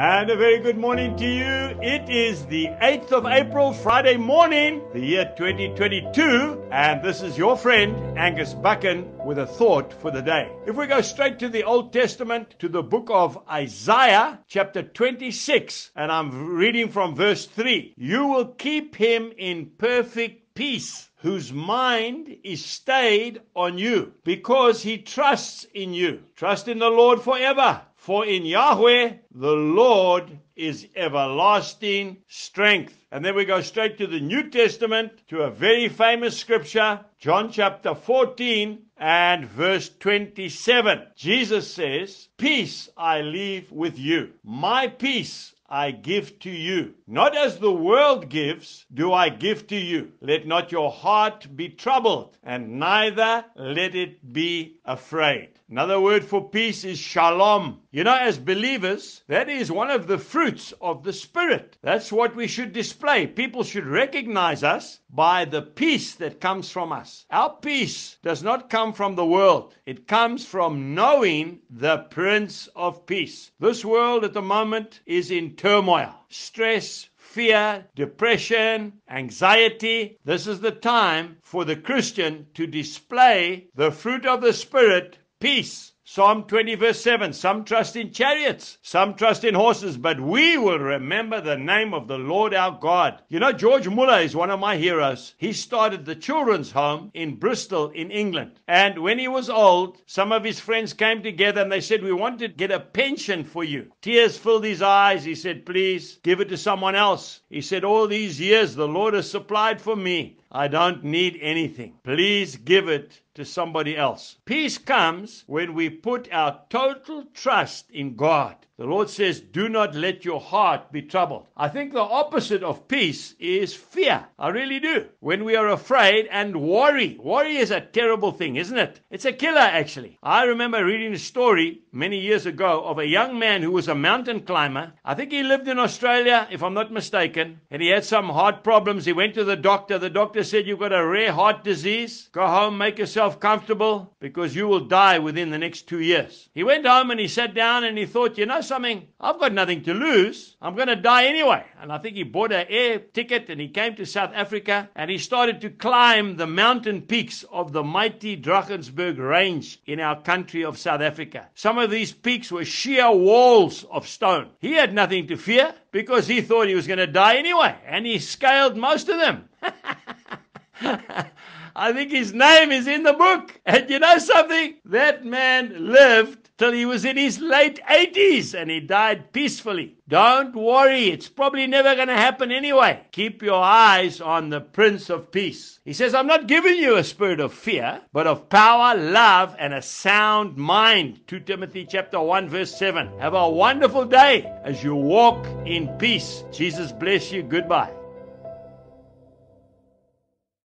And a very good morning to you. It is the 8th of April, Friday morning, the year 2022, and this is your friend Angus Buchan with a thought for the day. If we go straight to the Old Testament, to the book of Isaiah, chapter 26, and I'm reading from verse 3 You will keep him in perfect peace whose mind is stayed on you because he trusts in you. Trust in the Lord forever. For in Yahweh the Lord is everlasting strength. And then we go straight to the New Testament to a very famous scripture, John chapter 14 and verse 27. Jesus says, Peace I leave with you. My peace I give to you. Not as the world gives, do I give to you. Let not your heart be troubled, and neither let it be afraid. Another word for peace is shalom. You know, as believers, that is one of the fruits of the Spirit. That's what we should display. People should recognize us by the peace that comes from us. Our peace does not come from the world, it comes from knowing the Prince of Peace. This world at the moment is in turmoil, stress, fear, depression, anxiety. This is the time for the Christian to display the fruit of the Spirit peace. Psalm 20, verse 7 Some trust in chariots, some trust in horses, but we will remember the name of the Lord our God. You know, George Muller is one of my heroes. He started the children's home in Bristol, in England. And when he was old, some of his friends came together and they said, We want to get a pension for you. Tears filled his eyes. He said, Please give it to someone else. He said, All these years the Lord has supplied for me. I don't need anything. Please give it to somebody else. Peace comes when we put our total trust in God. The Lord says, Do not let your heart be troubled. I think the opposite of peace is fear. I really do. When we are afraid and worry. Worry is a terrible thing, isn't it? It's a killer, actually. I remember reading a story many years ago of a young man who was a mountain climber. I think he lived in Australia, if I'm not mistaken, and he had some heart problems. He went to the doctor. The doctor said, You've got a rare heart disease. Go home, make yourself comfortable, because you will die within the next two years. He went home and he sat down and he thought, You know, something? I've got nothing to lose. I'm going to die anyway. And I think he bought an air ticket and he came to South Africa and he started to climb the mountain peaks of the mighty Drakensberg Range in our country of South Africa. Some of these peaks were sheer walls of stone. He had nothing to fear because he thought he was going to die anyway. And he scaled most of them. I think his name is in the book. And you know something? That man lived till he was in his late 80s and he died peacefully. Don't worry, it's probably never going to happen anyway. Keep your eyes on the Prince of Peace. He says, I'm not giving you a spirit of fear, but of power, love, and a sound mind. 2 Timothy chapter 1 verse 7. Have a wonderful day as you walk in peace. Jesus bless you. Goodbye.